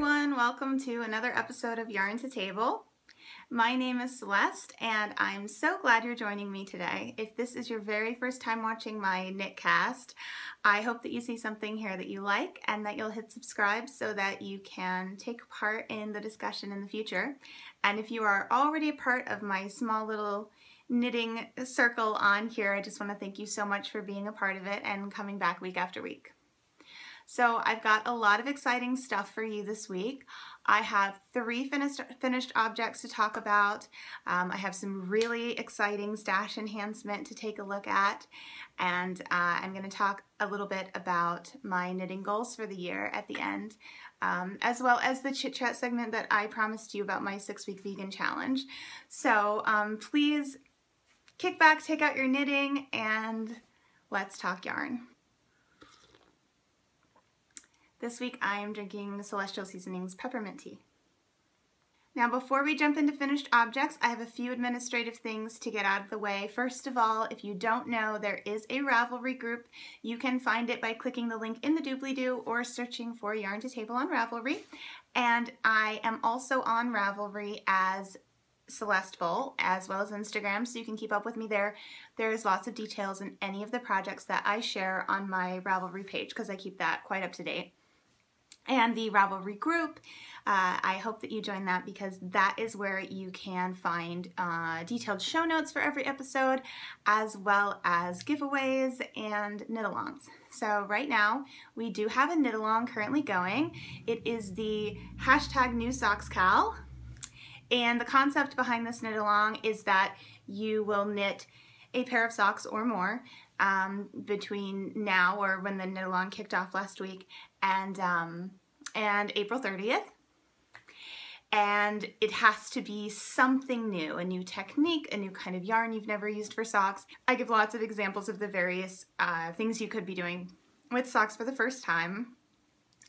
everyone, welcome to another episode of Yarn to Table. My name is Celeste and I'm so glad you're joining me today. If this is your very first time watching my knitcast, I hope that you see something here that you like and that you'll hit subscribe so that you can take part in the discussion in the future. And if you are already a part of my small little knitting circle on here, I just want to thank you so much for being a part of it and coming back week after week. So I've got a lot of exciting stuff for you this week. I have three finished, finished objects to talk about. Um, I have some really exciting stash enhancement to take a look at. And uh, I'm going to talk a little bit about my knitting goals for the year at the end, um, as well as the chit chat segment that I promised you about my six week vegan challenge. So um, please kick back, take out your knitting, and let's talk yarn. This week I am drinking Celestial Seasonings Peppermint Tea. Now before we jump into finished objects, I have a few administrative things to get out of the way. First of all, if you don't know, there is a Ravelry group. You can find it by clicking the link in the doobly-doo or searching for Yarn to Table on Ravelry. And I am also on Ravelry as celestefohl as well as Instagram so you can keep up with me there. There's lots of details in any of the projects that I share on my Ravelry page because I keep that quite up to date and the Ravelry group. Uh, I hope that you join that because that is where you can find uh, detailed show notes for every episode as well as giveaways and knit-alongs. So right now we do have a knit-along currently going. It is the hashtag new socks KAL and the concept behind this knit-along is that you will knit a pair of socks or more um, between now or when the knit along kicked off last week and um, and April 30th. And it has to be something new, a new technique, a new kind of yarn you've never used for socks. I give lots of examples of the various uh, things you could be doing with socks for the first time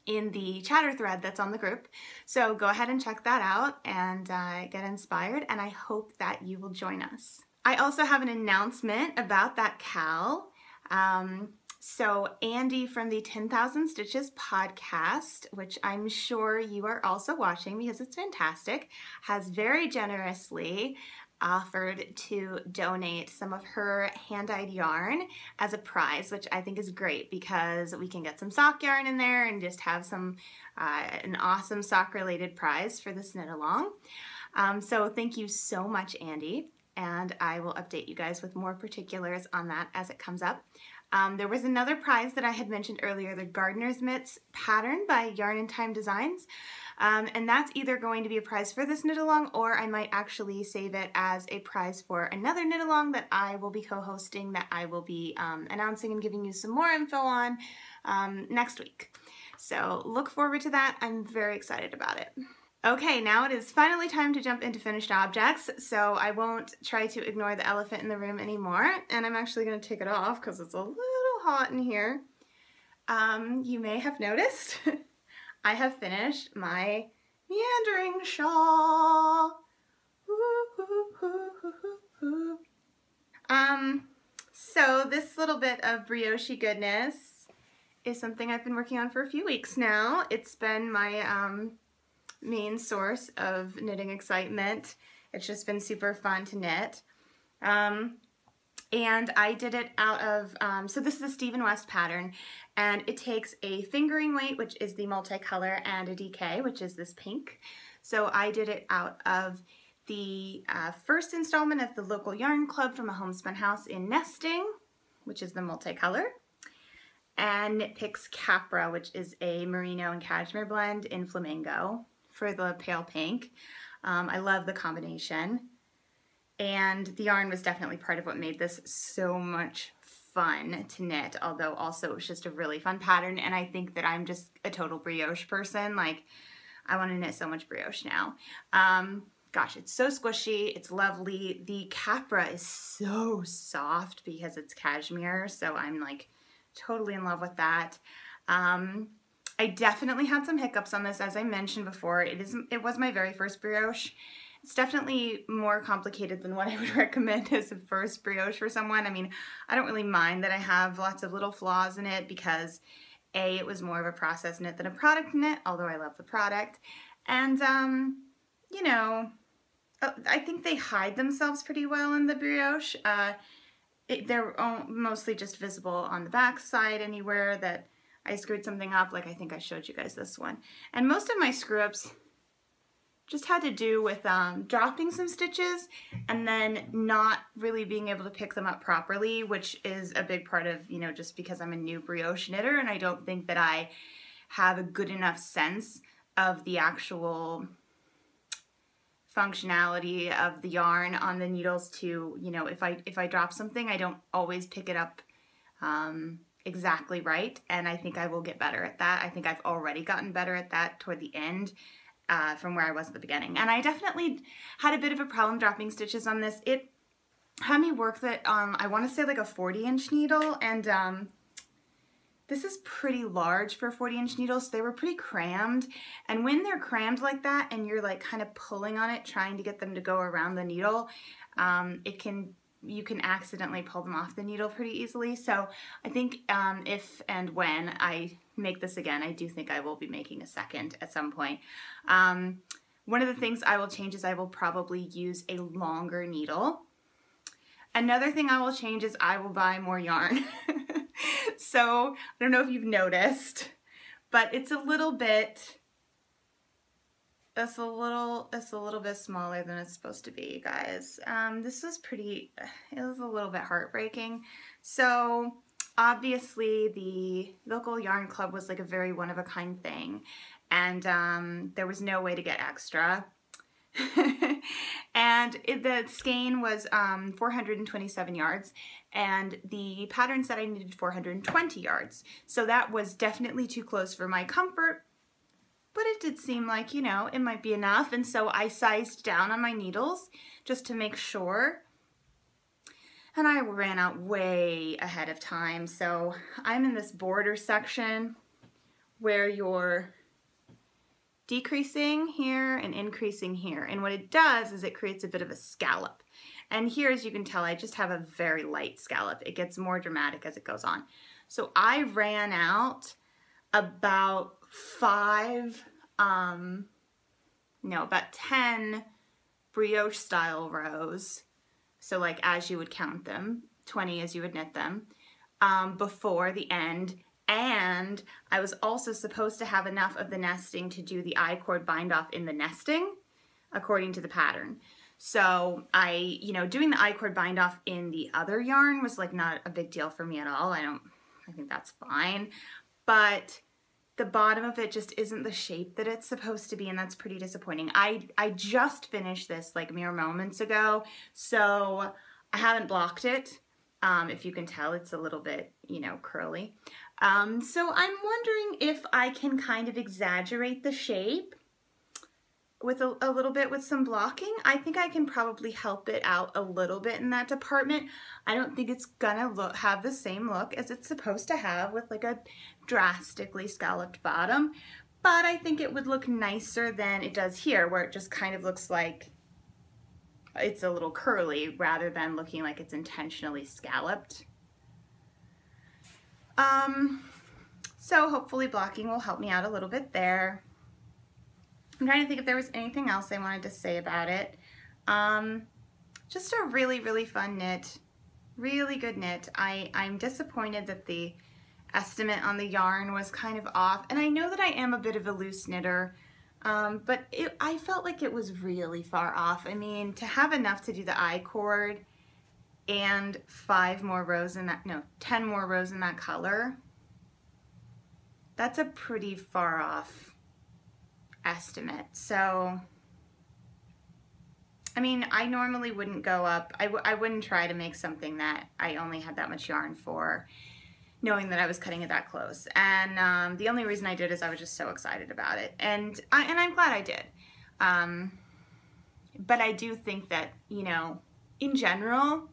in the chatter thread that's on the group. So go ahead and check that out and uh, get inspired and I hope that you will join us. I also have an announcement about that KAL. Um, so Andy from the 10,000 Stitches podcast, which I'm sure you are also watching because it's fantastic, has very generously offered to donate some of her hand-dyed yarn as a prize, which I think is great because we can get some sock yarn in there and just have some uh, an awesome sock-related prize for this knit along. Um, so thank you so much, Andy and I will update you guys with more particulars on that as it comes up. Um, there was another prize that I had mentioned earlier, the Gardener's Mitts pattern by Yarn and Time Designs. Um, and that's either going to be a prize for this knit along or I might actually save it as a prize for another knit along that I will be co-hosting that I will be um, announcing and giving you some more info on um, next week. So look forward to that. I'm very excited about it. Okay, now it is finally time to jump into finished objects, so I won't try to ignore the elephant in the room anymore, and I'm actually going to take it off because it's a little hot in here. Um, you may have noticed I have finished my meandering shawl. Um, so this little bit of brioche goodness is something I've been working on for a few weeks now. It's been my um, main source of knitting excitement. It's just been super fun to knit. Um, and I did it out of, um, so this is a Stephen West pattern, and it takes a fingering weight, which is the multicolor, and a DK, which is this pink. So I did it out of the uh, first installment of the local yarn club from a homespun house in Nesting, which is the multicolor, and Knit Picks Capra, which is a merino and cashmere blend in flamingo for the pale pink. Um, I love the combination. And the yarn was definitely part of what made this so much fun to knit, although also it was just a really fun pattern. And I think that I'm just a total brioche person. Like, I want to knit so much brioche now. Um, gosh, it's so squishy. It's lovely. The Capra is so soft because it's cashmere. So I'm like totally in love with that. Um, I definitely had some hiccups on this, as I mentioned before. It is it was my very first brioche. It's definitely more complicated than what I would recommend as a first brioche for someone. I mean, I don't really mind that I have lots of little flaws in it because A, it was more of a process knit than a product knit, although I love the product. And, um, you know, uh, I think they hide themselves pretty well in the brioche. Uh, it, they're mostly just visible on the back side anywhere that I screwed something up, like I think I showed you guys this one. And most of my screw ups just had to do with um, dropping some stitches and then not really being able to pick them up properly, which is a big part of, you know, just because I'm a new brioche knitter and I don't think that I have a good enough sense of the actual functionality of the yarn on the needles to, you know, if I if I drop something, I don't always pick it up um, exactly right, and I think I will get better at that. I think I've already gotten better at that toward the end uh, from where I was at the beginning. And I definitely had a bit of a problem dropping stitches on this. It had me work that, um, I want to say like a 40 inch needle and um, this is pretty large for 40 inch needles. So they were pretty crammed. And when they're crammed like that and you're like kind of pulling on it, trying to get them to go around the needle, um, it can you can accidentally pull them off the needle pretty easily. So I think um, if and when I make this again, I do think I will be making a second at some point. Um, one of the things I will change is I will probably use a longer needle. Another thing I will change is I will buy more yarn. so I don't know if you've noticed, but it's a little bit it's a little it's a little bit smaller than it's supposed to be you guys. Um, this was pretty it was a little bit heartbreaking. So obviously the local yarn club was like a very one-of-a-kind thing and um, there was no way to get extra. And it, the skein was um, 427 yards and the pattern said I needed 420 yards. So that was definitely too close for my comfort but it did seem like, you know, it might be enough. And so I sized down on my needles just to make sure. And I ran out way ahead of time. So I'm in this border section where you're decreasing here and increasing here. And what it does is it creates a bit of a scallop. And here, as you can tell, I just have a very light scallop. It gets more dramatic as it goes on. So I ran out about five, um, no, about 10 brioche style rows. So like as you would count them, 20 as you would knit them, um, before the end. And I was also supposed to have enough of the nesting to do the I-cord bind off in the nesting, according to the pattern. So I, you know, doing the I-cord bind off in the other yarn was like not a big deal for me at all. I don't, I think that's fine. But the bottom of it just isn't the shape that it's supposed to be and that's pretty disappointing. I, I just finished this like mere moments ago, so I haven't blocked it. Um, if you can tell, it's a little bit, you know, curly. Um, so I'm wondering if I can kind of exaggerate the shape with a, a, little bit with some blocking. I think I can probably help it out a little bit in that department. I don't think it's gonna look have the same look as it's supposed to have with like a drastically scalloped bottom, but I think it would look nicer than it does here where it just kind of looks like it's a little curly rather than looking like it's intentionally scalloped. Um, so hopefully blocking will help me out a little bit there. I'm trying to think if there was anything else I wanted to say about it. Um, just a really, really fun knit. Really good knit. I, I'm disappointed that the estimate on the yarn was kind of off. And I know that I am a bit of a loose knitter, um, but it, I felt like it was really far off. I mean, to have enough to do the I-cord and five more rows in that, no, 10 more rows in that color, that's a pretty far off estimate. So, I mean, I normally wouldn't go up, I w I wouldn't try to make something that I only had that much yarn for, knowing that I was cutting it that close. And um, the only reason I did is I was just so excited about it. And, I, and I'm glad I did. Um, but I do think that, you know, in general,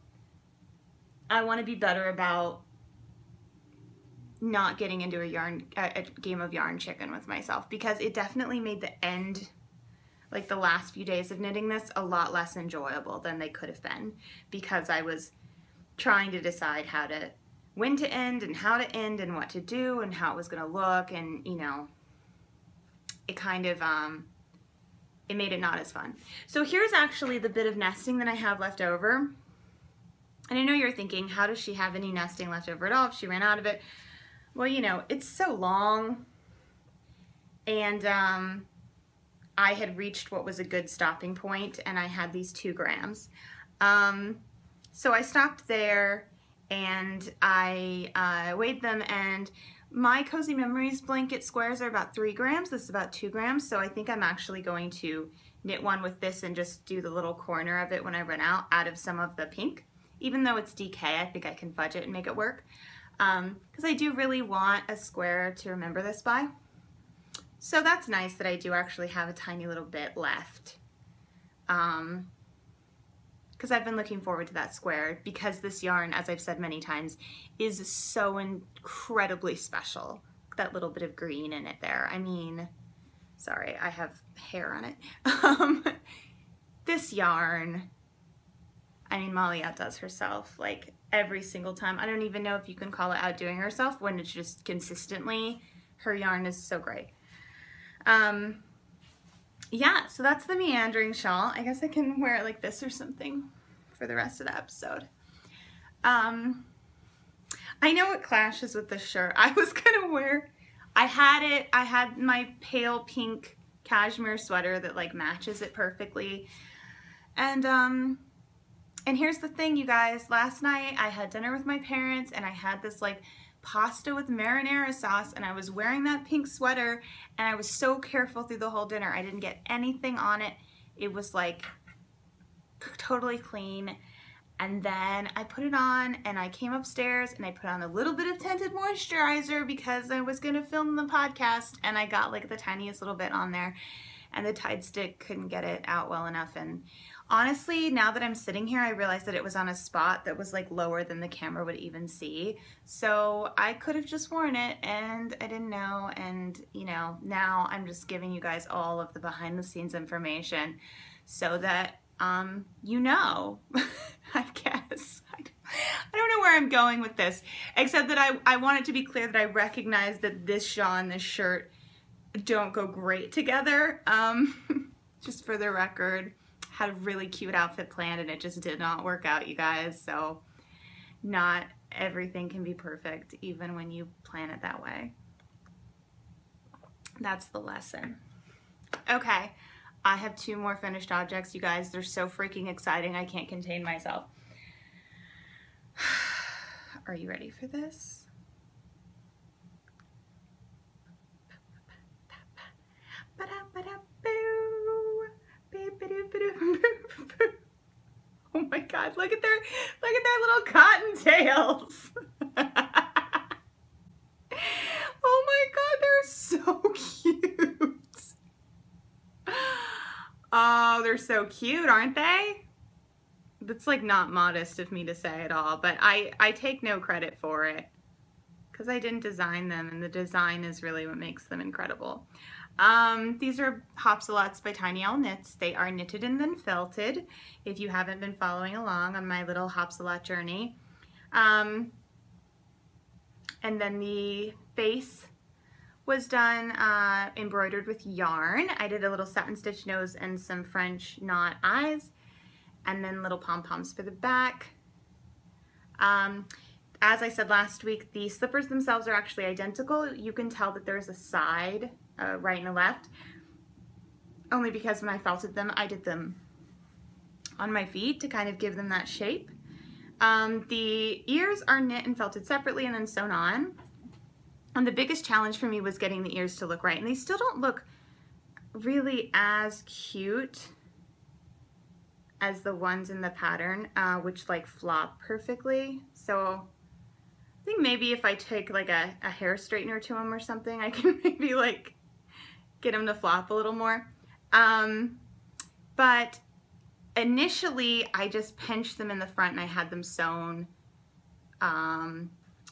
I want to be better about not getting into a yarn a, a game of yarn chicken with myself because it definitely made the end like the last few days of knitting this a lot less enjoyable than they could have been because I was trying to decide how to when to end and how to end and what to do and how it was going to look and you know it kind of um, it made it not as fun. So here's actually the bit of nesting that I have left over. And I know you're thinking, how does she have any nesting left over at all if she ran out of it? Well, you know, it's so long and um, I had reached what was a good stopping point and I had these two grams. Um, so I stopped there and I uh, weighed them and my Cozy Memories blanket squares are about three grams. This is about two grams. So I think I'm actually going to knit one with this and just do the little corner of it when I run out, out of some of the pink. Even though it's DK, I think I can fudge it and make it work. Because um, I do really want a square to remember this by. So that's nice that I do actually have a tiny little bit left. Um, because I've been looking forward to that square because this yarn, as I've said many times, is so incredibly special. That little bit of green in it there. I mean, sorry, I have hair on it. Um, this yarn, I mean, Molly outdoes herself like every single time. I don't even know if you can call it outdoing herself when it's just consistently, her yarn is so great. Um, yeah, so that's the meandering shawl. I guess I can wear it like this or something for the rest of the episode. Um, I know it clashes with the shirt. I was gonna wear, I had it, I had my pale pink cashmere sweater that like matches it perfectly. And um, and here's the thing, you guys. Last night I had dinner with my parents and I had this like pasta with marinara sauce and I was wearing that pink sweater and I was so careful through the whole dinner. I didn't get anything on it. It was like totally clean. And then I put it on and I came upstairs and I put on a little bit of tinted moisturizer because I was gonna film the podcast and I got like the tiniest little bit on there and the Tide stick couldn't get it out well enough and Honestly, now that I'm sitting here, I realized that it was on a spot that was like lower than the camera would even see. So I could have just worn it and I didn't know. And you know, now I'm just giving you guys all of the behind the scenes information so that um, you know, I guess. I don't know where I'm going with this, except that I, I want it to be clear that I recognize that this shawl and this shirt don't go great together. Um, just for the record had a really cute outfit planned and it just did not work out, you guys. So not everything can be perfect even when you plan it that way. That's the lesson. Okay, I have two more finished objects, you guys. They're so freaking exciting, I can't contain myself. Are you ready for this? oh my god, look at their look at their little cottontails. oh my god, they're so cute. Oh, they're so cute, aren't they? That's like not modest of me to say at all, but I, I take no credit for it because I didn't design them and the design is really what makes them incredible. Um, these are Hopsalots by Tiny Owl Knits. They are knitted and then felted if you haven't been following along on my little Hopsalot journey. Um, and then the face was done uh, embroidered with yarn. I did a little satin stitch nose and some French knot eyes and then little pom-poms for the back. Um, as I said last week, the slippers themselves are actually identical. You can tell that there's a side uh, right and a left. Only because when I felted them, I did them on my feet to kind of give them that shape. Um, the ears are knit and felted separately and then sewn on. And the biggest challenge for me was getting the ears to look right. And they still don't look really as cute as the ones in the pattern, uh, which like flop perfectly. So I think maybe if I take like a, a hair straightener to them or something, I can maybe like get them to flop a little more. Um, but initially I just pinched them in the front and I had them sewn um,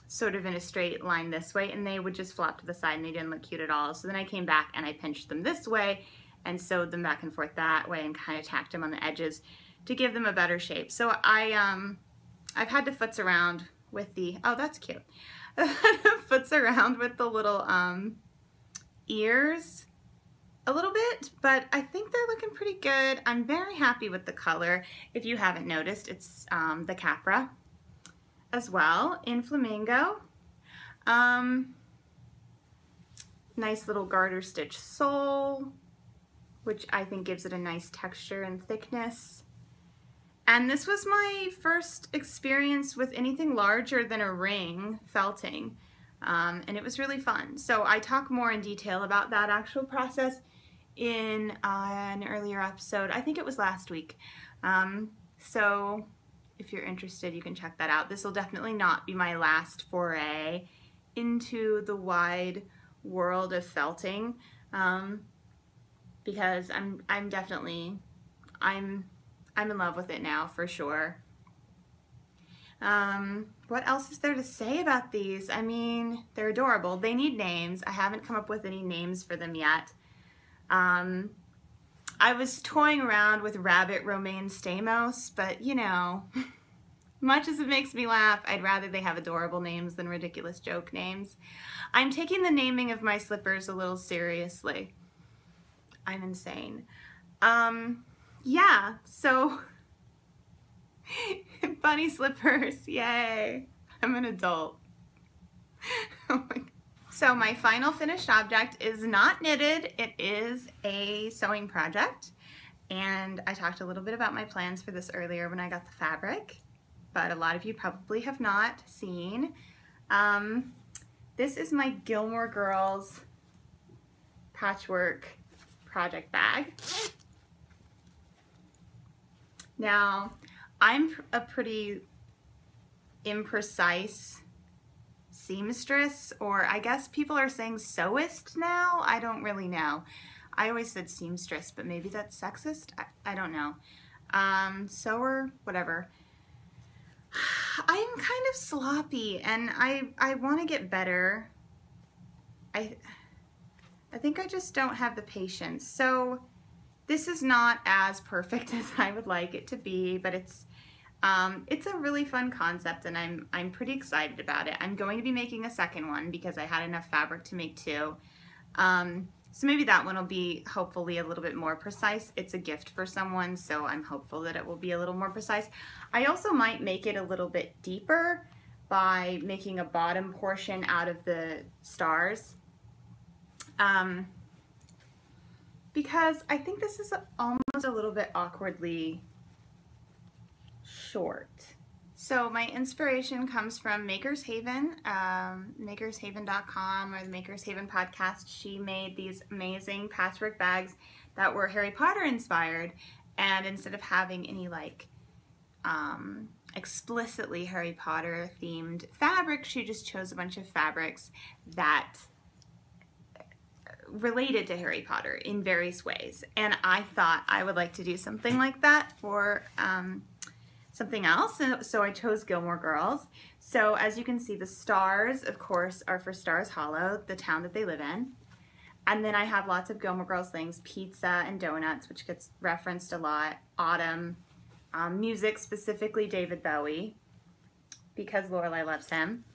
sort of in a straight line this way and they would just flop to the side and they didn't look cute at all. So then I came back and I pinched them this way and sewed them back and forth that way and kind of tacked them on the edges to give them a better shape. So I, um, I've had to futz around with the, oh, that's cute. foots around with the little um, ears a little bit, but I think they're looking pretty good. I'm very happy with the color. If you haven't noticed, it's um, the Capra as well in Flamingo. Um, nice little garter stitch sole, which I think gives it a nice texture and thickness. And this was my first experience with anything larger than a ring felting. Um, and it was really fun. So I talk more in detail about that actual process in uh, an earlier episode. I think it was last week. Um, so if you're interested, you can check that out. This will definitely not be my last foray into the wide world of felting um, because I'm I'm definitely I'm I'm in love with it now for sure. Um, what else is there to say about these? I mean, they're adorable. They need names. I haven't come up with any names for them yet. Um, I was toying around with Rabbit Romijn Stamos, but you know, much as it makes me laugh, I'd rather they have adorable names than ridiculous joke names. I'm taking the naming of my slippers a little seriously. I'm insane. Um, yeah, so bunny slippers, yay. I'm an adult. oh my so my final finished object is not knitted, it is a sewing project. And I talked a little bit about my plans for this earlier when I got the fabric, but a lot of you probably have not seen. Um, this is my Gilmore Girls patchwork project bag. Now, I'm a pretty imprecise seamstress, or I guess people are saying sewist now. I don't really know. I always said seamstress, but maybe that's sexist. I, I don't know. Um, sewer, whatever. I'm kind of sloppy and I, I want to get better. I, I think I just don't have the patience. So this is not as perfect as I would like it to be, but it's um, it's a really fun concept and I'm, I'm pretty excited about it. I'm going to be making a second one because I had enough fabric to make two. Um, so maybe that one will be hopefully a little bit more precise. It's a gift for someone, so I'm hopeful that it will be a little more precise. I also might make it a little bit deeper by making a bottom portion out of the stars. Um, because I think this is almost a little bit awkwardly short. So my inspiration comes from Makers Haven, um, makershaven.com or the Makers Haven podcast. She made these amazing patchwork bags that were Harry Potter inspired. And instead of having any like um, explicitly Harry Potter themed fabric, she just chose a bunch of fabrics that related to Harry Potter in various ways. And I thought I would like to do something like that for um, something else. So I chose Gilmore Girls. So as you can see, the stars, of course, are for Stars Hollow, the town that they live in. And then I have lots of Gilmore Girls things, pizza and donuts, which gets referenced a lot, autumn, um, music, specifically David Bowie, because Lorelai loves him,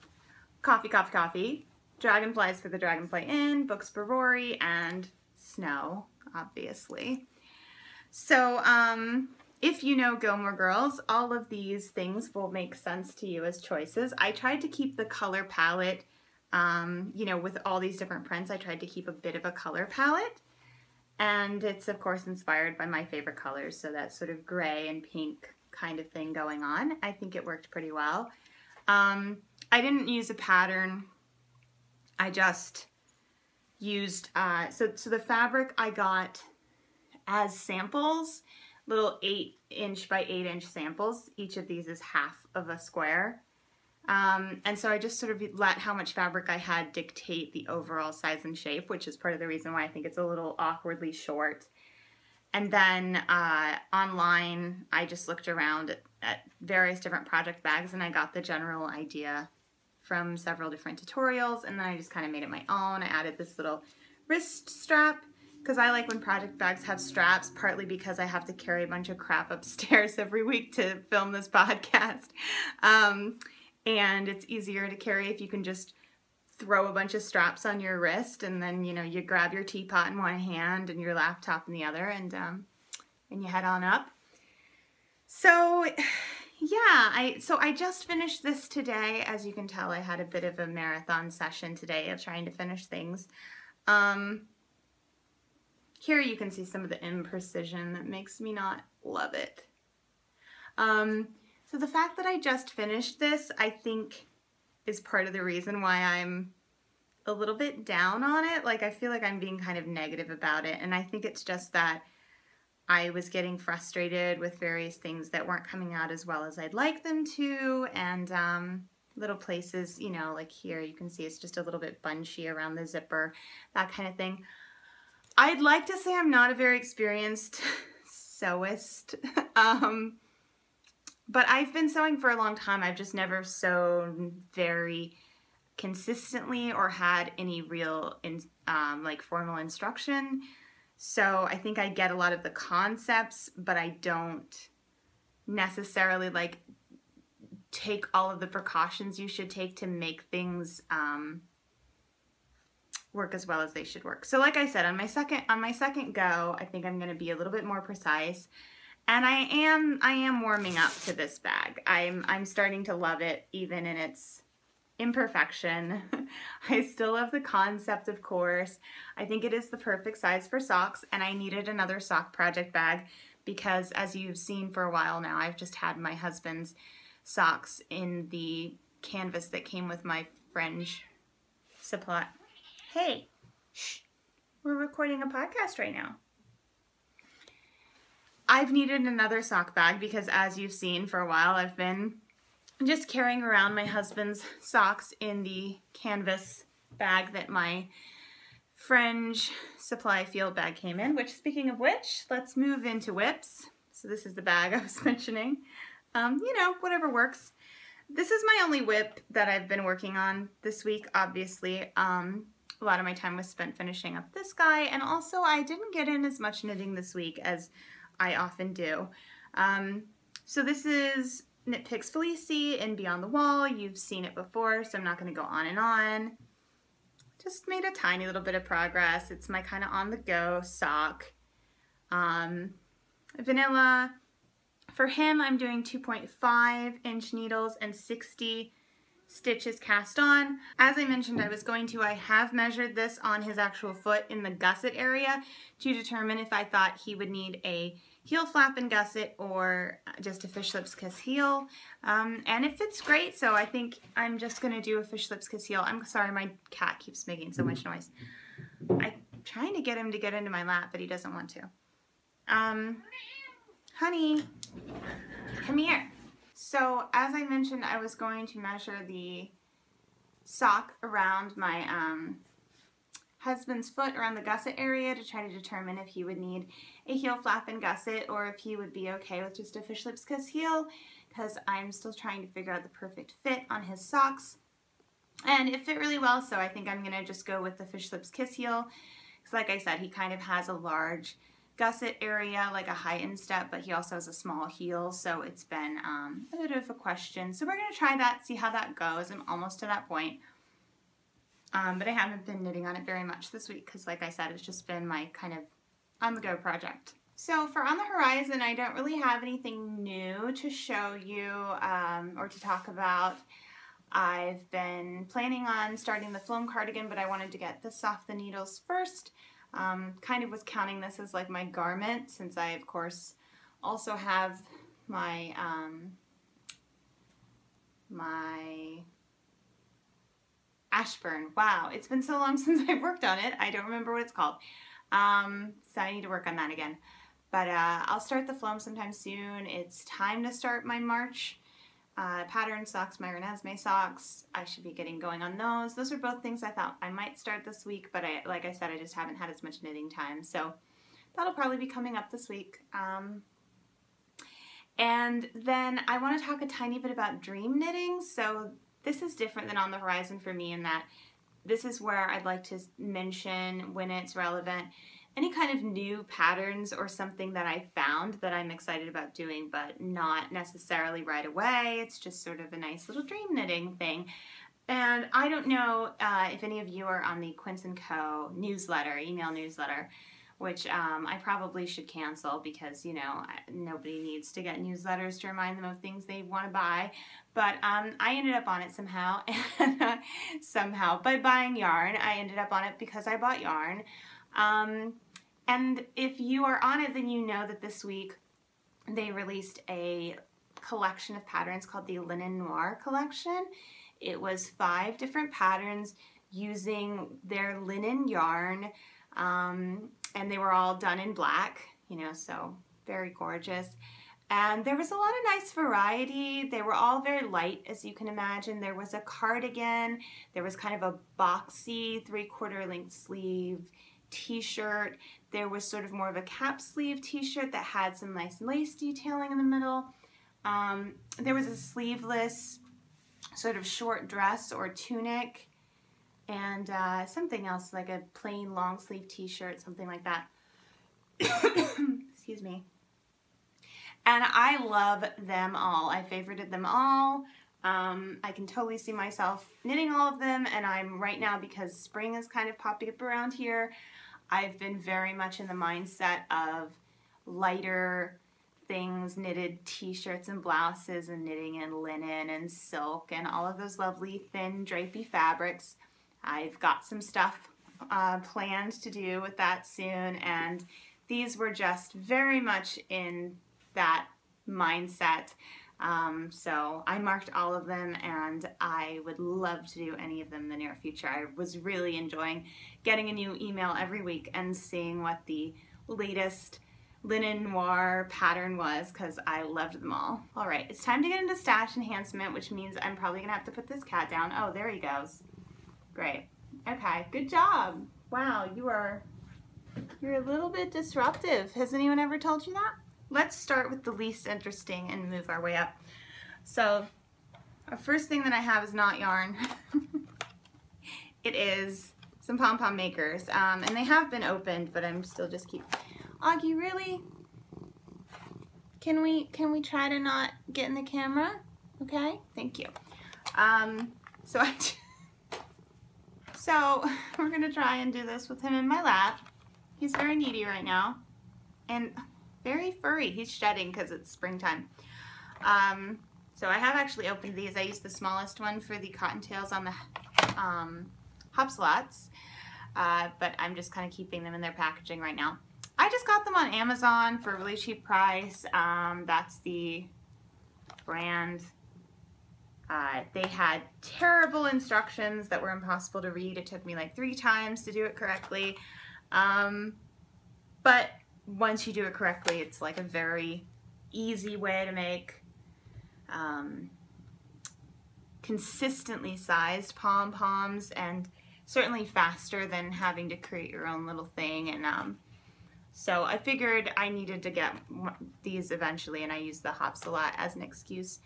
coffee, coffee, coffee, dragonflies for the Dragonfly Inn, books for Rory, and snow, obviously. So, um, if you know Gilmore Girls, all of these things will make sense to you as choices. I tried to keep the color palette, um, you know, with all these different prints, I tried to keep a bit of a color palette. And it's, of course, inspired by my favorite colors, so that sort of gray and pink kind of thing going on. I think it worked pretty well. Um, I didn't use a pattern. I just used, uh, so, so the fabric I got as samples little eight inch by eight inch samples. Each of these is half of a square. Um, and so I just sort of let how much fabric I had dictate the overall size and shape, which is part of the reason why I think it's a little awkwardly short. And then uh, online, I just looked around at, at various different project bags and I got the general idea from several different tutorials and then I just kind of made it my own. I added this little wrist strap because I like when project bags have straps, partly because I have to carry a bunch of crap upstairs every week to film this podcast. Um, and it's easier to carry if you can just throw a bunch of straps on your wrist and then you know you grab your teapot in one hand and your laptop in the other and um, and you head on up. So yeah I so I just finished this today. As you can tell I had a bit of a marathon session today of trying to finish things. Um, here you can see some of the imprecision that makes me not love it um, so the fact that I just finished this I think is part of the reason why I'm a little bit down on it. Like I feel like I'm being kind of negative about it and I think it's just that I was getting frustrated with various things that weren't coming out as well as I'd like them to and um, little places, you know, like here you can see it's just a little bit bunchy around the zipper, that kind of thing. I'd like to say I'm not a very experienced sewist. um, but I've been sewing for a long time. I've just never sewn very consistently or had any real in, um, like formal instruction. So I think I get a lot of the concepts, but I don't necessarily like take all of the precautions you should take to make things um, work as well as they should work. So like I said, on my second on my second go, I think I'm going to be a little bit more precise. And I am I am warming up to this bag. I'm I'm starting to love it even in its imperfection. I still love the concept, of course. I think it is the perfect size for socks and I needed another sock project bag because as you've seen for a while now, I've just had my husband's socks in the canvas that came with my fringe supply. Hey, shh, we're recording a podcast right now. I've needed another sock bag because as you've seen for a while, I've been just carrying around my husband's socks in the canvas bag that my fringe supply field bag came in, which speaking of which, let's move into WIPs. So this is the bag I was mentioning. Um, you know, whatever works. This is my only WIP that I've been working on this week, obviously. Um, a lot of my time was spent finishing up this guy, and also I didn't get in as much knitting this week as I often do. Um, so this is Knit Picks Felici in Beyond the Wall. You've seen it before, so I'm not going to go on and on. Just made a tiny little bit of progress. It's my kind of on-the-go sock. Um, vanilla. For him, I'm doing 2.5 inch needles and 60 stitches cast on. As I mentioned I was going to, I have measured this on his actual foot in the gusset area to determine if I thought he would need a heel flap and gusset or just a fish lips kiss heel. Um, and it fits great, so I think I'm just going to do a fish lips kiss heel. I'm sorry, my cat keeps making so much noise. I'm trying to get him to get into my lap, but he doesn't want to. Um, honey, come here. So as I mentioned, I was going to measure the sock around my um, husband's foot around the gusset area to try to determine if he would need a heel flap and gusset or if he would be okay with just a fish lips kiss heel because I'm still trying to figure out the perfect fit on his socks. And it fit really well, so I think I'm going to just go with the fish lips kiss heel because like I said, he kind of has a large gusset area, like a heightened step, but he also has a small heel, so it's been um, a bit of a question. So we're going to try that, see how that goes. I'm almost to that point. Um, but I haven't been knitting on it very much this week because, like I said, it's just been my kind of on-the-go project. So for On the Horizon, I don't really have anything new to show you um, or to talk about. I've been planning on starting the Floam cardigan, but I wanted to get this off the needles first. Um, kind of was counting this as like my garment since I of course also have my um, my Ashburn. Wow, it's been so long since I've worked on it. I don't remember what it's called. Um, so I need to work on that again. But uh, I'll start the Floam sometime soon. It's time to start my March uh, pattern socks, my Renesmee socks. I should be getting going on those. Those are both things I thought I might start this week, but I, like I said, I just haven't had as much knitting time. So that'll probably be coming up this week. Um, and then I want to talk a tiny bit about dream knitting. So this is different than on the horizon for me in that this is where I'd like to mention when it's relevant any kind of new patterns or something that I found that I'm excited about doing, but not necessarily right away. It's just sort of a nice little dream knitting thing. And I don't know uh, if any of you are on the Quince & Co. newsletter, email newsletter, which um, I probably should cancel because, you know, nobody needs to get newsletters to remind them of things they want to buy. But um, I ended up on it somehow, and uh, somehow by buying yarn, I ended up on it because I bought yarn. Um, and if you are on it, then you know that this week they released a collection of patterns called the Linen Noir collection. It was five different patterns using their linen yarn, um, and they were all done in black, you know, so very gorgeous. And there was a lot of nice variety. They were all very light, as you can imagine. There was a cardigan. There was kind of a boxy three-quarter length sleeve t-shirt. There was sort of more of a cap sleeve t-shirt that had some nice lace detailing in the middle. Um, there was a sleeveless sort of short dress or tunic and uh, something else like a plain long sleeve t-shirt, something like that. Excuse me. And I love them all. I favorited them all. Um, I can totally see myself knitting all of them and I'm right now because spring is kind of popping up around here. I've been very much in the mindset of lighter things, knitted t-shirts and blouses and knitting in linen and silk and all of those lovely thin drapey fabrics. I've got some stuff uh, planned to do with that soon and these were just very much in that mindset. Um, so I marked all of them and I would love to do any of them in the near future. I was really enjoying getting a new email every week and seeing what the latest linen noir pattern was because I loved them all. All right, it's time to get into stash enhancement, which means I'm probably gonna have to put this cat down. Oh, there he goes. Great. Okay, good job. Wow, you are, you're a little bit disruptive. Has anyone ever told you that? Let's start with the least interesting and move our way up. So, our first thing that I have is not yarn. it is some pom-pom makers. Um, and they have been opened, but I'm still just keep Augie, really? Can we can we try to not get in the camera? Okay, thank you. Um, so I so we're gonna try and do this with him in my lap. He's very needy right now, and very furry. He's shedding because it's springtime. Um, so I have actually opened these. I used the smallest one for the cottontails on the um, Hopsalots, uh, but I'm just kind of keeping them in their packaging right now. I just got them on Amazon for a really cheap price. Um, that's the brand. Uh, they had terrible instructions that were impossible to read. It took me like three times to do it correctly. Um, but once you do it correctly, it's like a very easy way to make um, consistently sized pom-poms and certainly faster than having to create your own little thing. And um, so I figured I needed to get these eventually and I used the Hopsalot as an excuse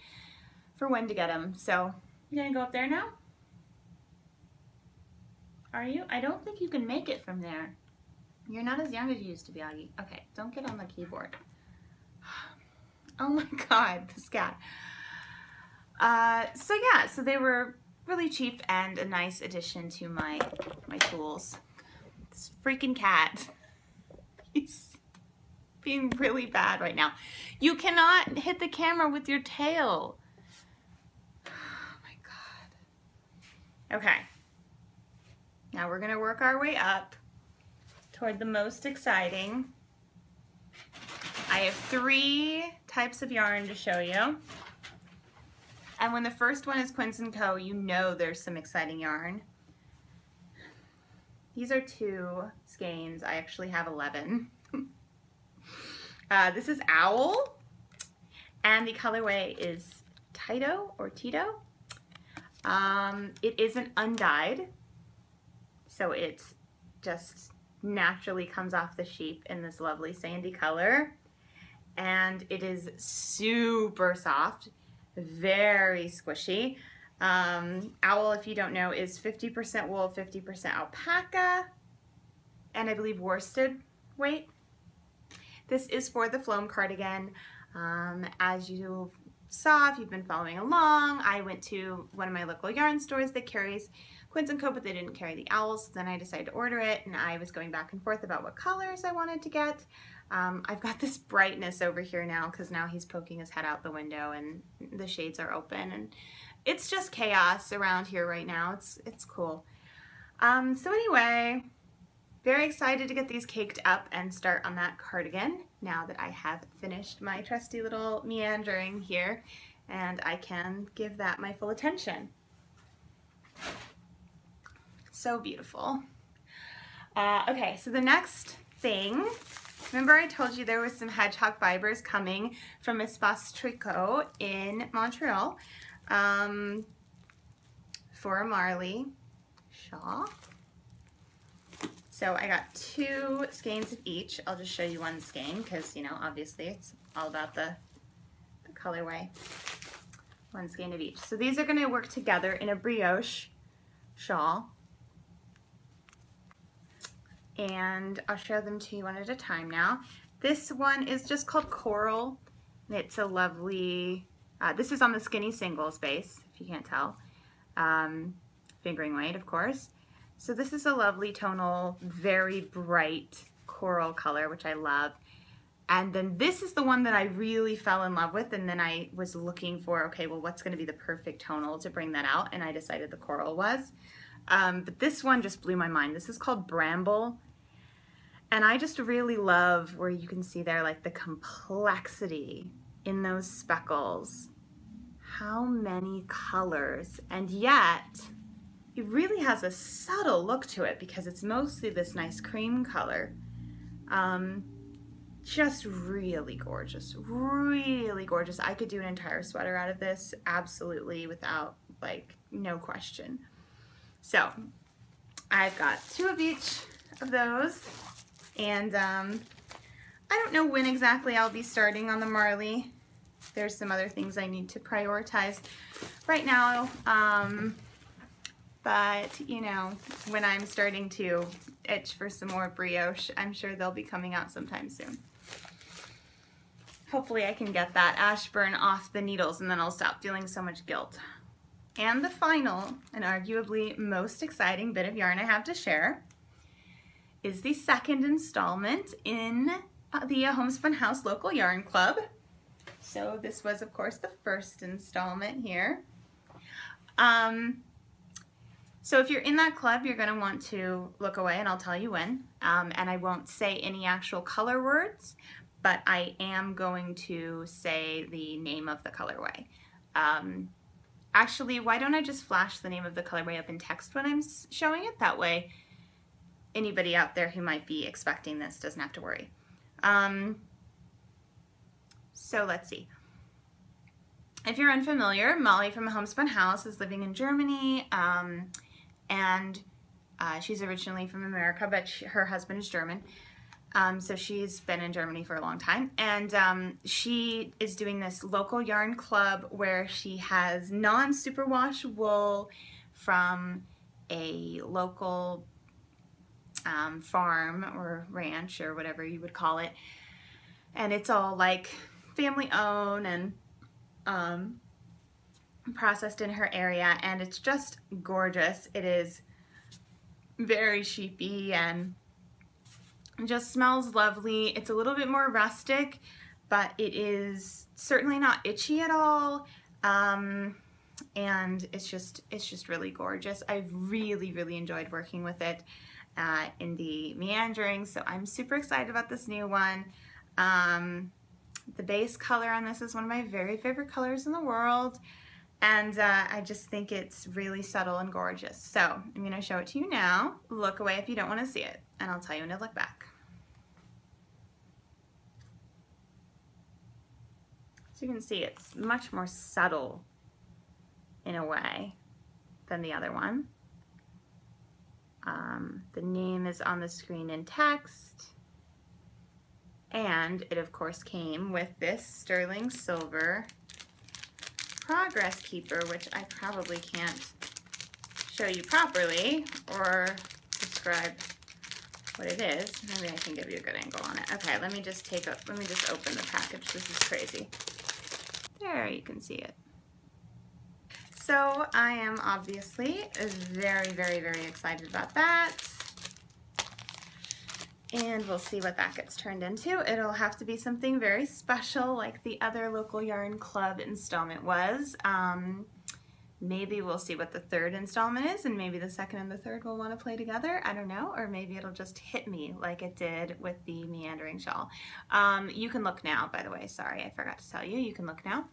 for when to get them. So you're gonna go up there now? Are you? I don't think you can make it from there. You're not as young as you used to be, Augie. Okay, don't get on the keyboard. Oh my god, this cat. Uh, so yeah, so they were really cheap and a nice addition to my my tools. This freaking cat. He's being really bad right now. You cannot hit the camera with your tail. Oh my God. Okay. Now we're gonna work our way up toward the most exciting. I have three types of yarn to show you. And when the first one is Quince & Co., you know there's some exciting yarn. These are two skeins. I actually have 11. uh, this is Owl, and the colorway is Tyto or Tyto. Um, it isn't undyed, so it's just naturally comes off the sheep in this lovely sandy color. And it is super soft, very squishy. Um, owl, if you don't know, is 50% wool, 50% alpaca, and I believe worsted. weight. This is for the Floam cardigan. Um, as you saw, if you've been following along, I went to one of my local yarn stores that carries Quince & Co, but they didn't carry the owls. So then I decided to order it, and I was going back and forth about what colors I wanted to get. Um, I've got this brightness over here now because now he's poking his head out the window and the shades are open, and it's just chaos around here right now. It's it's cool. Um, so anyway, very excited to get these caked up and start on that cardigan now that I have finished my trusty little meandering here and I can give that my full attention. So beautiful. Uh, okay, so the next thing, remember I told you there was some hedgehog fibers coming from Espace Tricot in Montreal um, for a Marley Shaw. So I got two skeins of each. I'll just show you one skein because, you know, obviously it's all about the, the colorway. One skein of each. So these are going to work together in a brioche shawl. And I'll show them to you one at a time now. This one is just called Coral. It's a lovely, uh, this is on the Skinny Singles base, if you can't tell. Um, fingering weight, of course. So this is a lovely tonal, very bright coral color, which I love. And then this is the one that I really fell in love with and then I was looking for, okay, well, what's gonna be the perfect tonal to bring that out? And I decided the coral was. Um, but this one just blew my mind. This is called Bramble. And I just really love where you can see there like the complexity in those speckles. How many colors and yet it really has a subtle look to it because it's mostly this nice cream color. Um, just really gorgeous, really gorgeous. I could do an entire sweater out of this, absolutely, without, like, no question. So, I've got two of each of those, and um, I don't know when exactly I'll be starting on the Marley. There's some other things I need to prioritize. Right now, um, but you know, when I'm starting to itch for some more brioche, I'm sure they'll be coming out sometime soon. Hopefully I can get that Ashburn off the needles and then I'll stop feeling so much guilt. And the final, and arguably most exciting bit of yarn I have to share, is the second installment in uh, the Homespun House Local Yarn Club. So this was, of course, the first installment here. Um, so if you're in that club, you're going to want to look away and I'll tell you when. Um, and I won't say any actual color words, but I am going to say the name of the colorway. Um, actually, why don't I just flash the name of the colorway up in text when I'm showing it? That way anybody out there who might be expecting this doesn't have to worry. Um, so let's see. If you're unfamiliar, Molly from a Homespun House is living in Germany. Um, and uh, she's originally from America, but she, her husband is German. Um, so she's been in Germany for a long time. And um, she is doing this local yarn club where she has non-superwash wool from a local um, farm or ranch or whatever you would call it. And it's all like family owned and um, processed in her area and it's just gorgeous. It is very sheepy and just smells lovely. It's a little bit more rustic, but it is certainly not itchy at all. Um, and it's just, it's just really gorgeous. I've really, really enjoyed working with it uh, in the meandering, so I'm super excited about this new one. Um, the base color on this is one of my very favorite colors in the world. And uh, I just think it's really subtle and gorgeous. So I'm going to show it to you now. Look away if you don't want to see it, and I'll tell you when to look back. So you can see it's much more subtle in a way than the other one. Um, the name is on the screen in text. And it of course came with this sterling silver Progress Keeper, which I probably can't show you properly or describe what it is. Maybe I can give you a good angle on it. Okay, let me just take a, let me just open the package. This is crazy. There, you can see it. So I am obviously very, very, very excited about that. And we'll see what that gets turned into. It'll have to be something very special like the other local yarn club installment was. Um, maybe we'll see what the third installment is and maybe the second and the third will want to play together. I don't know. Or maybe it'll just hit me like it did with the meandering shawl. Um, you can look now, by the way. Sorry, I forgot to tell you. You can look now.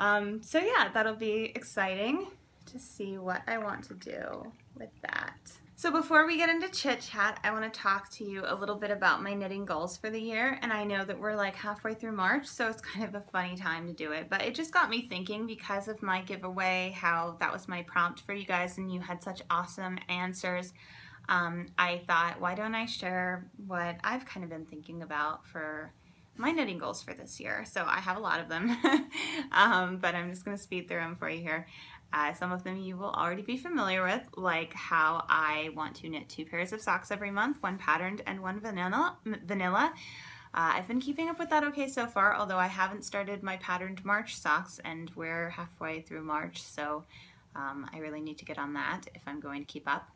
Um, so yeah, that'll be exciting to see what I want to do with that. So before we get into chit chat, I want to talk to you a little bit about my knitting goals for the year. And I know that we're like halfway through March, so it's kind of a funny time to do it. But it just got me thinking because of my giveaway, how that was my prompt for you guys and you had such awesome answers. Um, I thought, why don't I share what I've kind of been thinking about for my knitting goals for this year. So I have a lot of them, um, but I'm just going to speed through them for you here. Uh, some of them you will already be familiar with, like how I want to knit two pairs of socks every month, one patterned and one vanilla. vanilla. Uh, I've been keeping up with that okay so far, although I haven't started my patterned March socks, and we're halfway through March, so um, I really need to get on that if I'm going to keep up.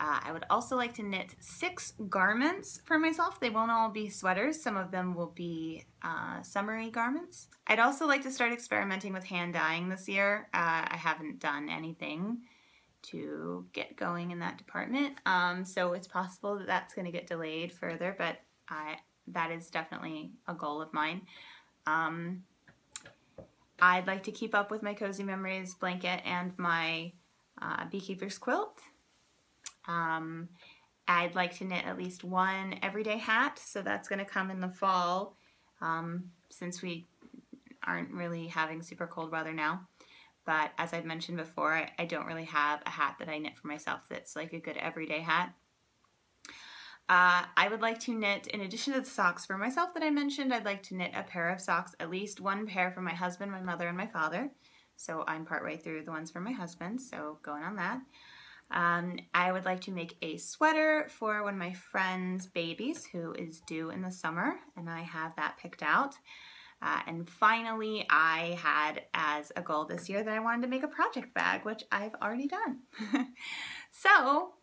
Uh, I would also like to knit six garments for myself. They won't all be sweaters. Some of them will be uh, summery garments. I'd also like to start experimenting with hand dyeing this year. Uh, I haven't done anything to get going in that department. Um, so it's possible that that's going to get delayed further, but I, that is definitely a goal of mine. Um, I'd like to keep up with my Cozy Memories blanket and my uh, Beekeeper's quilt. Um, I'd like to knit at least one everyday hat, so that's going to come in the fall um, since we aren't really having super cold weather now. But as I've mentioned before, I, I don't really have a hat that I knit for myself that's like a good everyday hat. Uh, I would like to knit, in addition to the socks for myself that I mentioned, I'd like to knit a pair of socks, at least one pair for my husband, my mother, and my father. So I'm partway through the ones for my husband, so going on that. Um, I would like to make a sweater for one of my friend's babies who is due in the summer, and I have that picked out. Uh, and finally, I had as a goal this year that I wanted to make a project bag, which I've already done. so,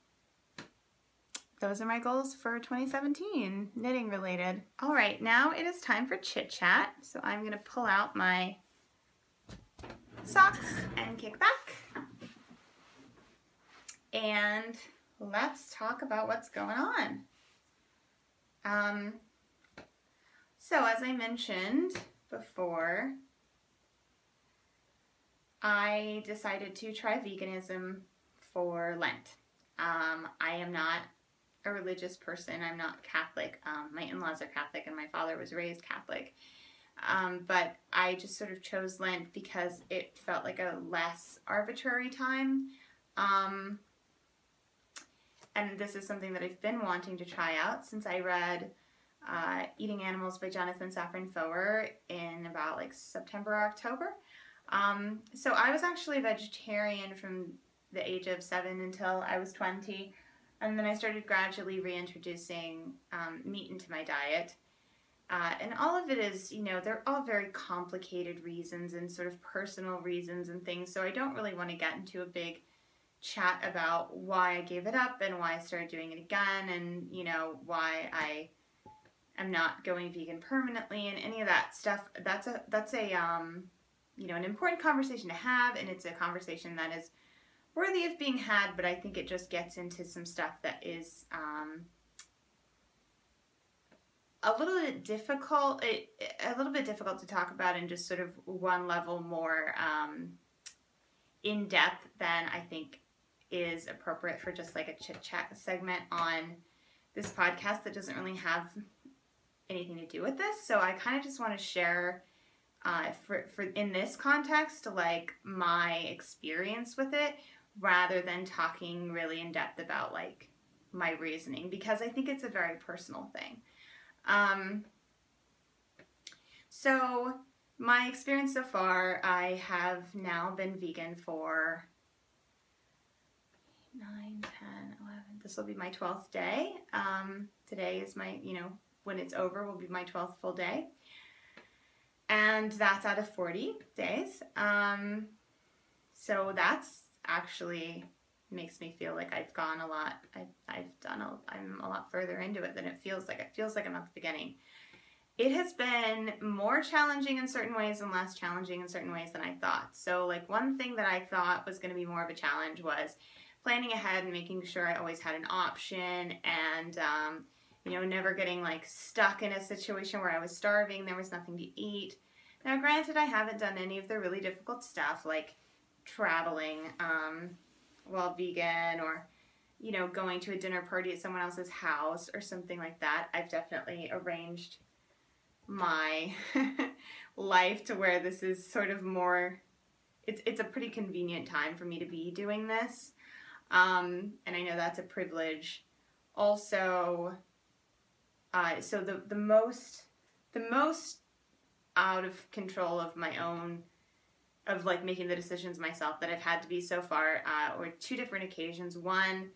those are my goals for 2017, knitting related. All right, now it is time for chit chat. So I'm gonna pull out my socks and kick back and let's talk about what's going on. Um, so as I mentioned before, I decided to try veganism for Lent. Um, I am not a religious person. I'm not Catholic. Um, my in-laws are Catholic and my father was raised Catholic. Um, but I just sort of chose Lent because it felt like a less arbitrary time. Um, and this is something that I've been wanting to try out since I read uh, Eating Animals by Jonathan Safran Foer in about like September or October. Um, so I was actually a vegetarian from the age of seven until I was 20. And then I started gradually reintroducing um, meat into my diet. Uh, and all of it is, you know, they're all very complicated reasons and sort of personal reasons and things. So I don't really want to get into a big chat about why I gave it up and why I started doing it again and, you know, why I am not going vegan permanently and any of that stuff. That's a, that's a, um, you know, an important conversation to have and it's a conversation that is worthy of being had, but I think it just gets into some stuff that is, um, a little bit difficult, it, a little bit difficult to talk about and just sort of one level more um, in depth than I think is appropriate for just like a chit chat segment on this podcast that doesn't really have anything to do with this. So I kind of just want to share uh, for, for in this context, like my experience with it rather than talking really in depth about like my reasoning because I think it's a very personal thing. Um, so my experience so far, I have now been vegan for 9, 10, 11. this will be my 12th day. Um, today is my, you know, when it's over will be my 12th full day. And that's out of 40 days. Um, so that's actually makes me feel like I've gone a lot. I've, I've done a, I'm a lot further into it than it feels like. It feels like I'm at the beginning. It has been more challenging in certain ways and less challenging in certain ways than I thought. So like one thing that I thought was going to be more of a challenge was planning ahead and making sure I always had an option and um, you know never getting like stuck in a situation where I was starving, there was nothing to eat. Now granted I haven't done any of the really difficult stuff like traveling um, while vegan or you know going to a dinner party at someone else's house or something like that. I've definitely arranged my life to where this is sort of more it's it's a pretty convenient time for me to be doing this um, and I know that's a privilege. Also, uh, so the the most the most out of control of my own of like making the decisions myself that I've had to be so far uh, or two different occasions. One,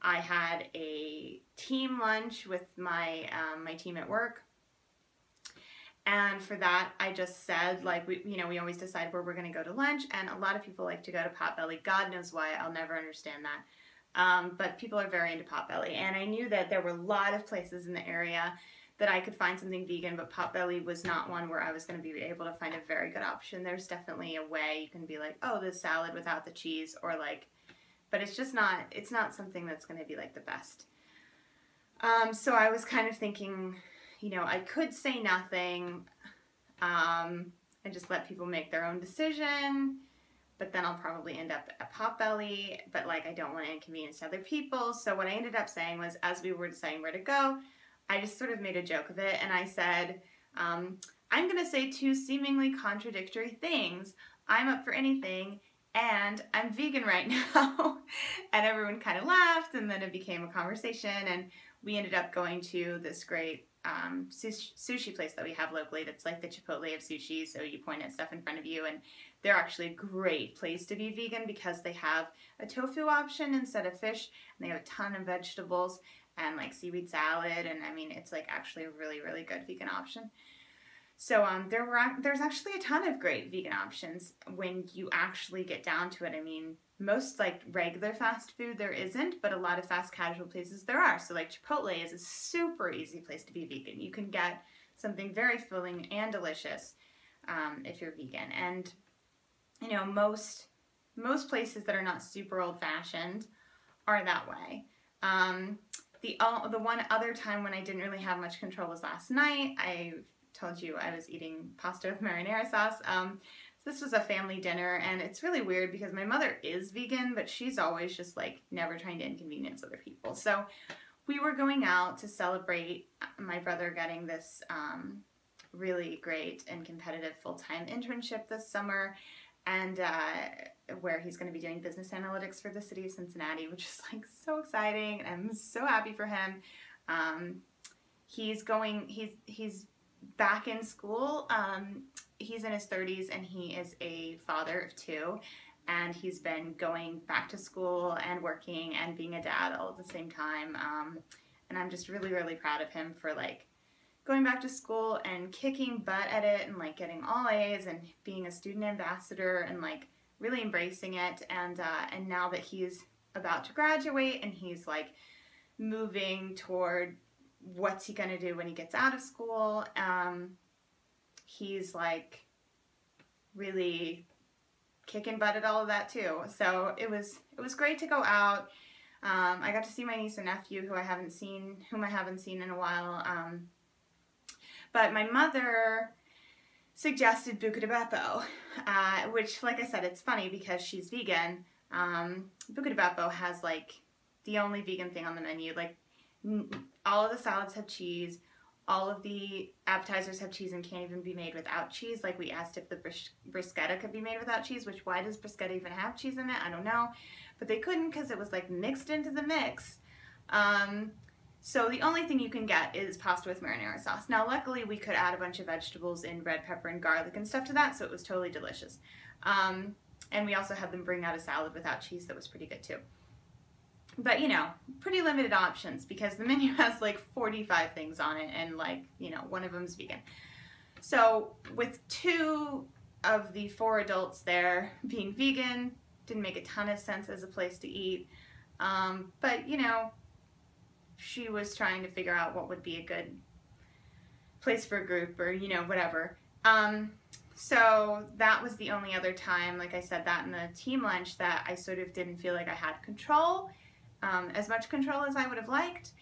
I had a team lunch with my um, my team at work. And for that, I just said, like, we, you know, we always decide where we're going to go to lunch. And a lot of people like to go to Potbelly. God knows why. I'll never understand that. Um, but people are very into Potbelly. And I knew that there were a lot of places in the area that I could find something vegan, but Potbelly was not one where I was going to be able to find a very good option. There's definitely a way you can be like, oh, this salad without the cheese, or like, but it's just not, it's not something that's going to be like the best. Um, so I was kind of thinking, you know, I could say nothing um, and just let people make their own decision, but then I'll probably end up at Potbelly, but like I don't want to inconvenience other people. So what I ended up saying was, as we were deciding where to go, I just sort of made a joke of it and I said, um, I'm going to say two seemingly contradictory things. I'm up for anything and I'm vegan right now. and everyone kind of laughed and then it became a conversation and we ended up going to this great um, sushi, place that we have locally that's like the Chipotle of sushi. So you point at stuff in front of you, and they're actually a great place to be vegan because they have a tofu option instead of fish, and they have a ton of vegetables and like seaweed salad, and I mean it's like actually a really really good vegan option. So um, there were there's actually a ton of great vegan options when you actually get down to it. I mean, most like regular fast food there isn't, but a lot of fast casual places there are. So like Chipotle is a super easy place to be vegan. You can get something very filling and delicious um, if you're vegan. And you know most most places that are not super old fashioned are that way. Um, the the one other time when I didn't really have much control was last night. I told you I was eating pasta with marinara sauce. Um, this was a family dinner and it's really weird because my mother is vegan, but she's always just like never trying to inconvenience other people. So we were going out to celebrate my brother getting this um, really great and competitive full-time internship this summer and uh, where he's going to be doing business analytics for the city of Cincinnati, which is like so exciting. I'm so happy for him. Um, he's going, he's, he's back in school. Um, he's in his 30s and he is a father of two and he's been going back to school and working and being a dad all at the same time um, and i'm just really really proud of him for like going back to school and kicking butt at it and like getting all a's and being a student ambassador and like really embracing it and uh, and now that he's about to graduate and he's like moving toward what's he gonna do when he gets out of school um, he's like really kicking butt at all of that too. So it was it was great to go out. Um, I got to see my niece and nephew who I haven't seen, whom I haven't seen in a while. Um, but my mother suggested Buca Beppo, uh, which, like I said, it's funny because she's vegan. Um, Buca Beppo has like the only vegan thing on the menu. Like all of the salads have cheese all of the appetizers have cheese and can't even be made without cheese. Like we asked if the bruschetta could be made without cheese, which why does bruschetta even have cheese in it? I don't know. But they couldn't because it was like mixed into the mix. Um, so the only thing you can get is pasta with marinara sauce. Now luckily we could add a bunch of vegetables in red pepper and garlic and stuff to that, so it was totally delicious. Um, and we also had them bring out a salad without cheese that was pretty good too. But you know, pretty limited options because the menu has like 45 things on it and like, you know, one of them is vegan. So with two of the four adults there being vegan, didn't make a ton of sense as a place to eat. Um, but you know, she was trying to figure out what would be a good place for a group or, you know, whatever. Um, so that was the only other time, like I said, that in the team lunch that I sort of didn't feel like I had control, um, as much control as I would have liked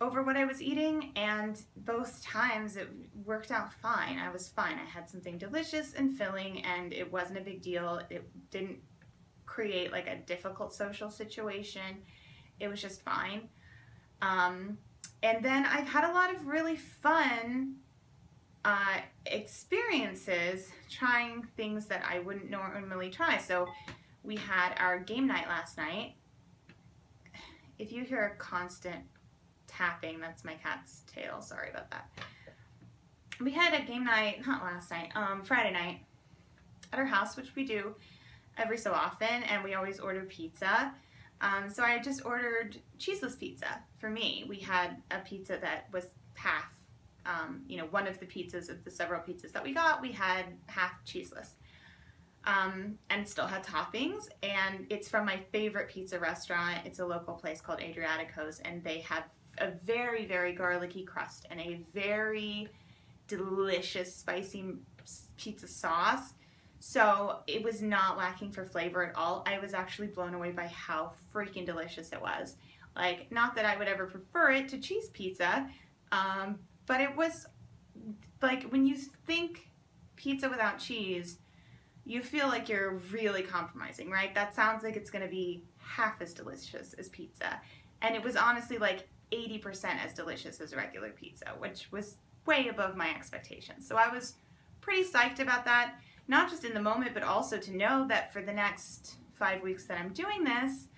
over what I was eating. And both times it worked out fine. I was fine. I had something delicious and filling and it wasn't a big deal. It didn't create like a difficult social situation. It was just fine. Um, and then I've had a lot of really fun uh, experiences trying things that I wouldn't normally try. So we had our game night last night. If you hear a constant tapping, that's my cat's tail. Sorry about that. We had a game night, not last night, um, Friday night at our house, which we do every so often, and we always order pizza. Um, so I just ordered cheeseless pizza for me. We had a pizza that was half, um, you know, one of the pizzas of the several pizzas that we got, we had half cheeseless. Um, and still had toppings. And it's from my favorite pizza restaurant. It's a local place called Adriatico's, and they have a very, very garlicky crust and a very delicious spicy pizza sauce. So it was not lacking for flavor at all. I was actually blown away by how freaking delicious it was. Like, not that I would ever prefer it to cheese pizza, um, but it was like when you think pizza without cheese, you feel like you're really compromising, right? That sounds like it's gonna be half as delicious as pizza. And it was honestly like 80% as delicious as regular pizza, which was way above my expectations. So I was pretty psyched about that not just in the moment, but also to know that for the next five weeks that I'm doing this,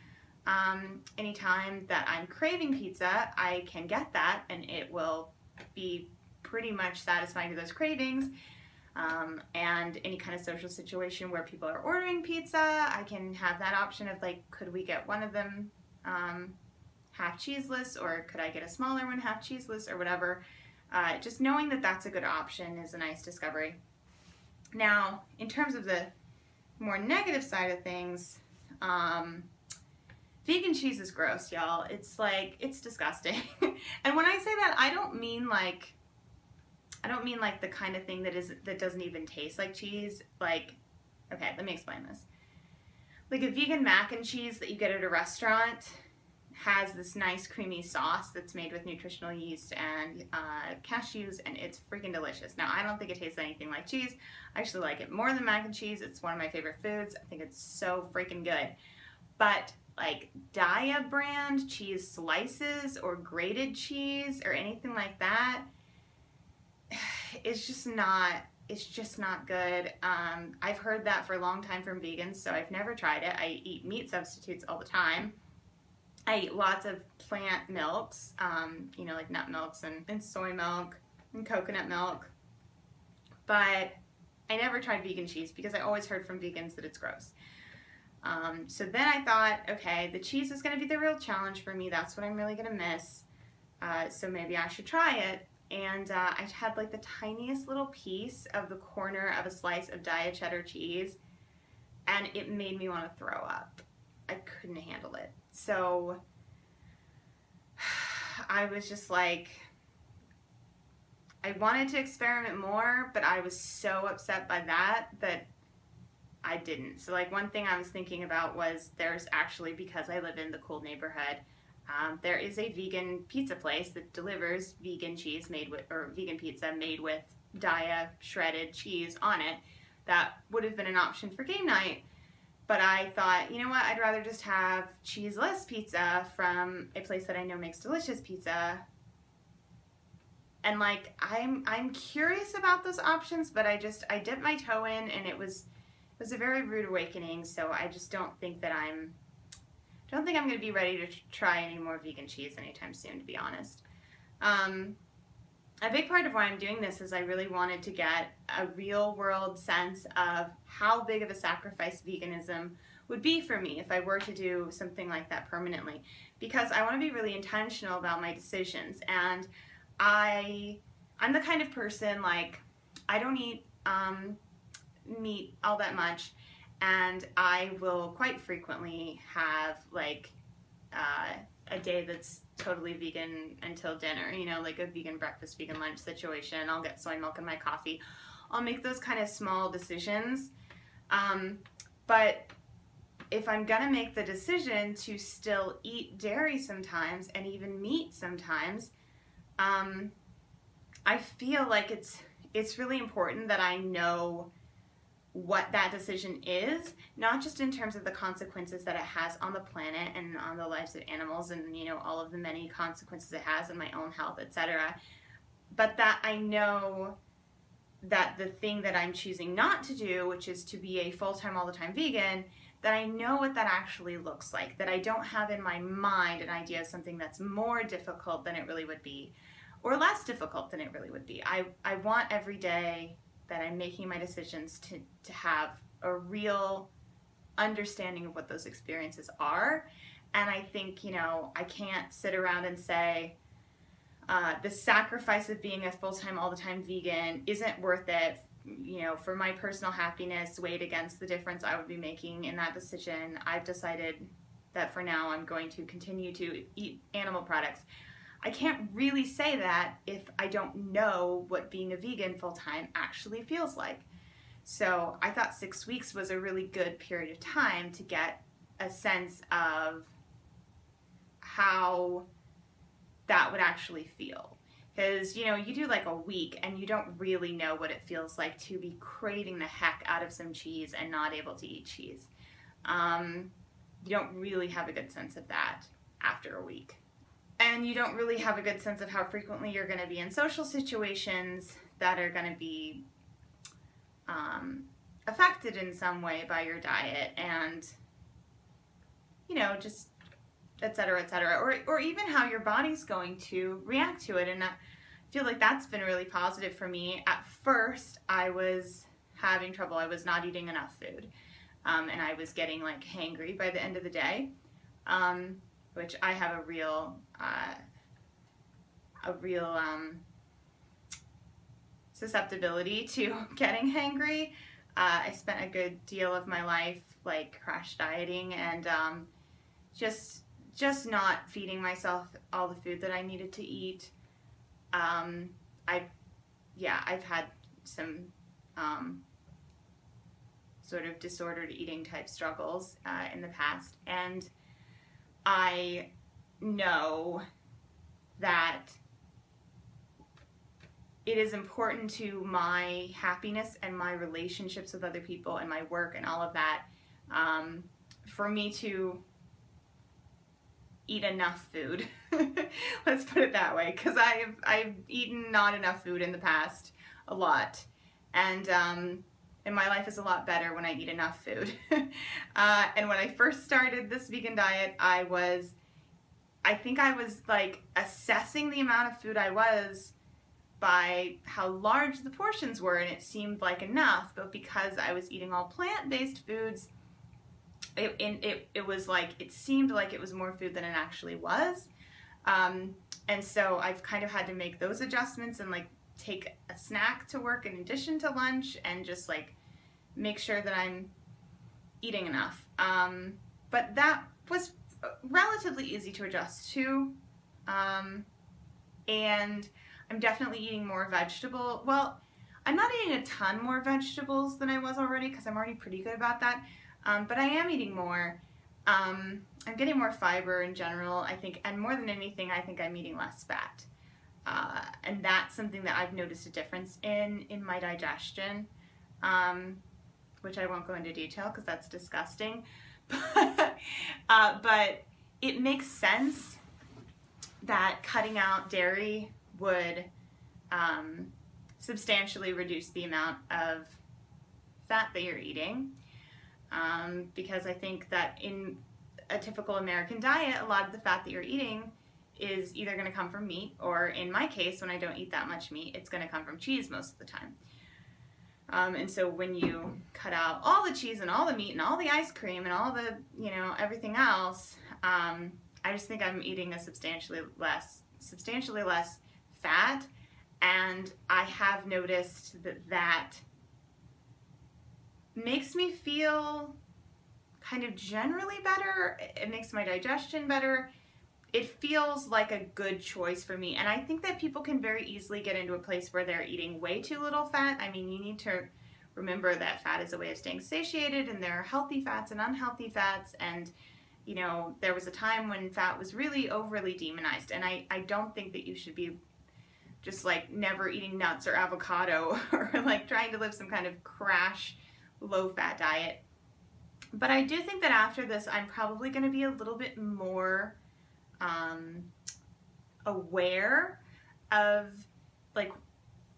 um, anytime that I'm craving pizza, I can get that and it will be pretty much satisfying to those cravings. Um, and any kind of social situation where people are ordering pizza, I can have that option of like, could we get one of them um, half cheeseless or could I get a smaller one half cheeseless or whatever. Uh, just knowing that that's a good option is a nice discovery. Now, in terms of the more negative side of things, um, vegan cheese is gross, y'all. It's like, it's disgusting. and when I say that, I don't mean like, I don't mean like the kind of thing that is that doesn't even taste like cheese. Like, okay, let me explain this. Like a vegan mac and cheese that you get at a restaurant has this nice creamy sauce that's made with nutritional yeast and uh, cashews and it's freaking delicious. Now I don't think it tastes anything like cheese. I actually like it more than mac and cheese. It's one of my favorite foods. I think it's so freaking good. But like Daiya brand cheese slices or grated cheese or anything like that, it's just not it's just not good. Um, I've heard that for a long time from vegans, so I've never tried it. I eat meat substitutes all the time. I eat lots of plant milks, um, you know, like nut milks and, and soy milk and coconut milk. But I never tried vegan cheese because I always heard from vegans that it's gross. Um, so then I thought, okay, the cheese is going to be the real challenge for me. That's what I'm really going to miss. Uh, so maybe I should try it. And uh, I had like the tiniest little piece of the corner of a slice of Daiya cheddar cheese. And it made me want to throw up. I couldn't handle it. So I was just like, I wanted to experiment more, but I was so upset by that that I didn't. So like one thing I was thinking about was there's actually, because I live in the cool neighborhood, um, there is a vegan pizza place that delivers vegan cheese made with, or vegan pizza made with Daiya shredded cheese on it. That would have been an option for game night. But I thought, you know what, I'd rather just have cheeseless pizza from a place that I know makes delicious pizza. And like I'm I'm curious about those options, but I just I dipped my toe in and it was it was a very rude awakening, so I just don't think that I'm don't think I'm going to be ready to try any more vegan cheese anytime soon, to be honest. Um, a big part of why I'm doing this is I really wanted to get a real world sense of how big of a sacrifice veganism would be for me if I were to do something like that permanently because I want to be really intentional about my decisions and I I'm the kind of person like I don't eat um, meat all that much and I will quite frequently have like uh, a day that's totally vegan until dinner, you know, like a vegan breakfast, vegan lunch situation. I'll get soy milk in my coffee. I'll make those kind of small decisions. Um, but if I'm gonna make the decision to still eat dairy sometimes and even meat sometimes, um, I feel like it's it's really important that I know what that decision is, not just in terms of the consequences that it has on the planet and on the lives of animals and you know all of the many consequences it has on my own health, etc. But that I know that the thing that I'm choosing not to do, which is to be a full-time all the time vegan, that I know what that actually looks like, that I don't have in my mind an idea of something that's more difficult than it really would be or less difficult than it really would be. I, I want every day that I'm making my decisions to, to have a real understanding of what those experiences are. And I think, you know, I can't sit around and say, uh, the sacrifice of being a full-time, all-the-time vegan isn't worth it, you know, for my personal happiness weighed against the difference I would be making in that decision. I've decided that for now I'm going to continue to eat animal products. I can't really say that if I don't know what being a vegan full time actually feels like. So I thought six weeks was a really good period of time to get a sense of how that would actually feel. Because, you know, you do like a week and you don't really know what it feels like to be craving the heck out of some cheese and not able to eat cheese. Um, you don't really have a good sense of that after a week and you don't really have a good sense of how frequently you're going to be in social situations that are going to be um, affected in some way by your diet and you know just etc etc or, or even how your body's going to react to it. And I feel like that's been really positive for me. At first I was having trouble. I was not eating enough food um, and I was getting like hangry by the end of the day. Um, which I have a real, uh, a real um, susceptibility to getting hangry. Uh, I spent a good deal of my life like crash dieting and um, just just not feeding myself all the food that I needed to eat. Um, I've yeah I've had some um, sort of disordered eating type struggles uh, in the past and I know that it is important to my happiness and my relationships with other people and my work and all of that um, for me to eat enough food. Let's put it that way, because I've I've eaten not enough food in the past a lot, and um, and my life is a lot better when I eat enough food. uh, and when I first started this vegan diet, I was, I think I was like assessing the amount of food I was by how large the portions were and it seemed like enough, but because I was eating all plant-based foods, it, it, it was like, it seemed like it was more food than it actually was. Um, and so I've kind of had to make those adjustments and like take a snack to work in addition to lunch and just like make sure that I'm eating enough. Um, but that was relatively easy to adjust to. Um, and I'm definitely eating more vegetable. Well, I'm not eating a ton more vegetables than I was already because I'm already pretty good about that. Um, but I am eating more. Um, I'm getting more fiber in general, I think, and more than anything, I think I'm eating less fat. Uh, and that's something that I've noticed a difference in in my digestion, um, which I won't go into detail because that's disgusting. uh, but it makes sense that cutting out dairy would um, substantially reduce the amount of fat that you're eating. Um, because I think that in a typical American diet, a lot of the fat that you're eating is either going to come from meat or in my case when I don't eat that much meat it's going to come from cheese most of the time. Um, and so when you cut out all the cheese and all the meat and all the ice cream and all the, you know, everything else, um, I just think I'm eating a substantially less, substantially less fat. And I have noticed that that makes me feel kind of generally better. It makes my digestion better. It feels like a good choice for me. And I think that people can very easily get into a place where they're eating way too little fat. I mean, you need to remember that fat is a way of staying satiated and there are healthy fats and unhealthy fats. And, you know, there was a time when fat was really overly demonized. And I, I don't think that you should be just like never eating nuts or avocado or like trying to live some kind of crash low fat diet. But I do think that after this, I'm probably going to be a little bit more um, aware of like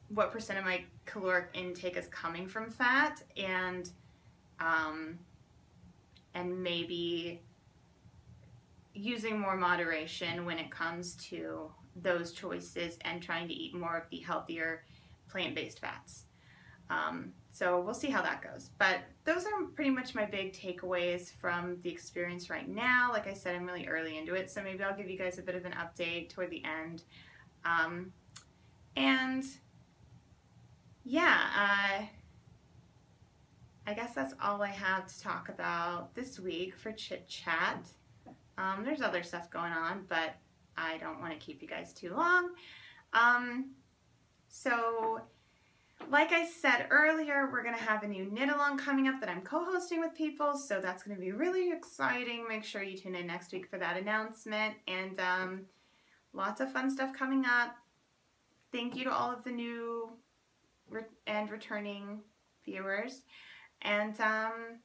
what percent of my caloric intake is coming from fat and um, and maybe using more moderation when it comes to those choices and trying to eat more of the healthier plant-based fats. Um, so we'll see how that goes. But those are pretty much my big takeaways from the experience right now. Like I said, I'm really early into it, so maybe I'll give you guys a bit of an update toward the end. Um, and yeah, uh, I guess that's all I have to talk about this week for Chit Chat. Um, there's other stuff going on, but I don't want to keep you guys too long. Um, so like I said earlier, we're going to have a new knit along coming up that I'm co-hosting with people, so that's going to be really exciting. Make sure you tune in next week for that announcement, and um, lots of fun stuff coming up. Thank you to all of the new re and returning viewers, and um,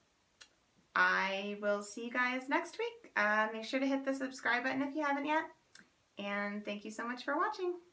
I will see you guys next week. Uh, make sure to hit the subscribe button if you haven't yet, and thank you so much for watching.